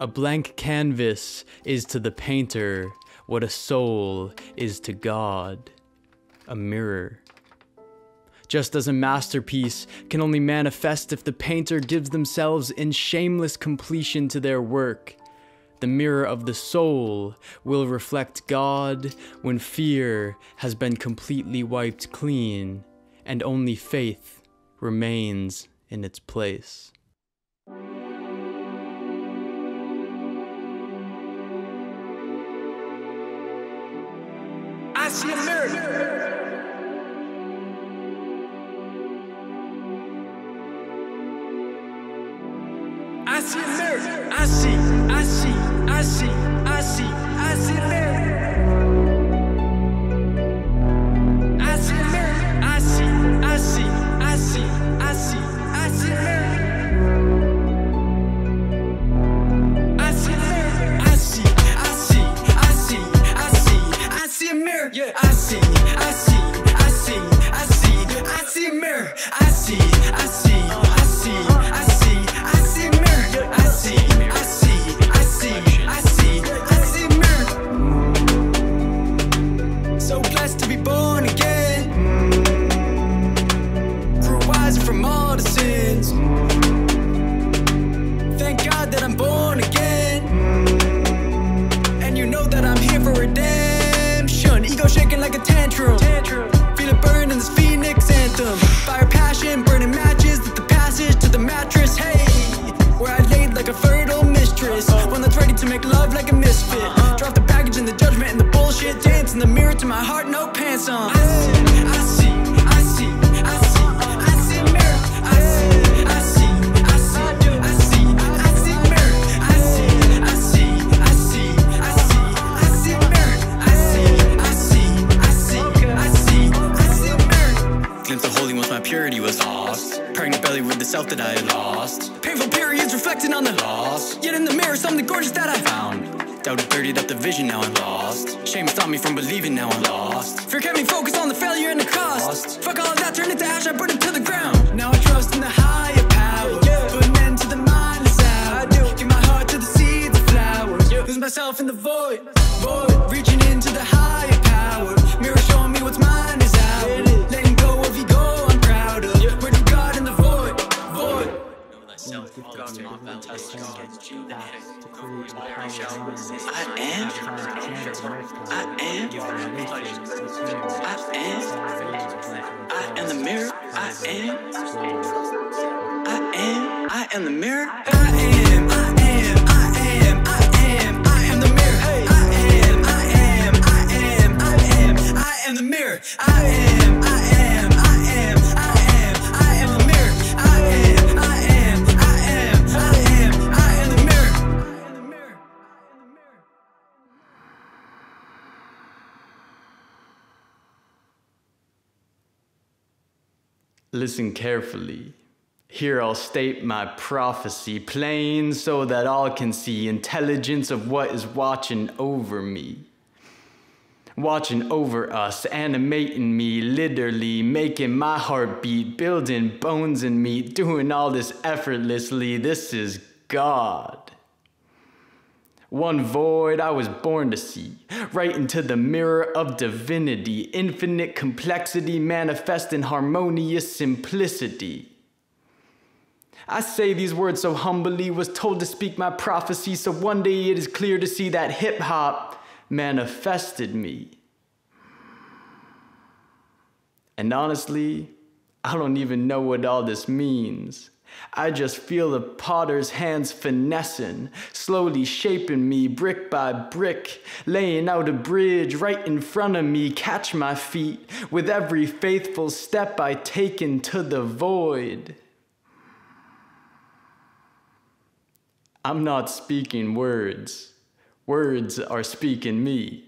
A blank canvas is to the painter what a soul is to God. A mirror. Just as a masterpiece can only manifest if the painter gives themselves in shameless completion to their work, the mirror of the soul will reflect God when fear has been completely wiped clean and only faith remains in its place. I see a mirror. I see a mirror. I see, I see, I see, I see, I see a mirror. Know that I'm here for redemption. Ego shaking like a tantrum. Feel it burn in this phoenix anthem. Fire passion, burning matches, lit the passage to the mattress. Hey, where I laid like a fertile mistress. One that's ready to make love like a misfit. Drop the baggage and the judgment and the bullshit. Dance in the mirror to my heart, no pants on. Pregnant belly with the self that I had lost. Painful periods reflecting on the loss. Yet in the mirror, something gorgeous that I found. Doubted dirtied up the vision, now I'm lost. Shame stopped me from believing, now I'm lost. Fear kept me focused on the failure and the cost. Fuck all of that, turn it to ash, I burn it to the I am. I am. I am. I am the mirror. I am. I am. I am the mirror. I am, I am, I am, I am, I am the mirror. I am, I am, I am, I am, I am the mirror. I am, Listen carefully. Here I'll state my prophecy plain so that all can see intelligence of what is watching over me. Watching over us, animating me, literally making my heart beat, building bones in me, doing all this effortlessly. This is God. One void I was born to see, right into the mirror of divinity, infinite complexity manifest in harmonious simplicity. I say these words so humbly, was told to speak my prophecy, so one day it is clear to see that hip hop manifested me. And honestly, I don't even know what all this means. I just feel the potter's hands finessing, slowly shaping me brick by brick, laying out a bridge right in front of me. Catch my feet with every faithful step I take into the void. I'm not speaking words. Words are speaking me.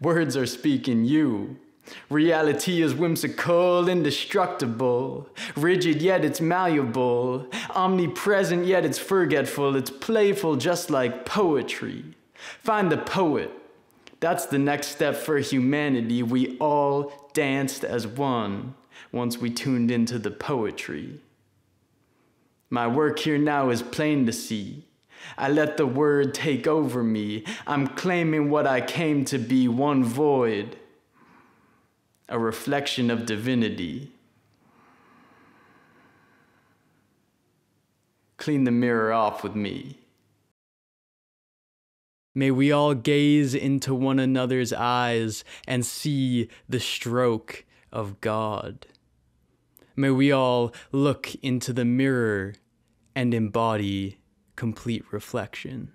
Words are speaking you. Reality is whimsical, indestructible, rigid yet it's malleable, omnipresent yet it's forgetful, it's playful just like poetry. Find the poet. That's the next step for humanity. We all danced as one once we tuned into the poetry. My work here now is plain to see. I let the word take over me. I'm claiming what I came to be one void, a reflection of divinity. Clean the mirror off with me. May we all gaze into one another's eyes and see the stroke of God. May we all look into the mirror and embody complete reflection.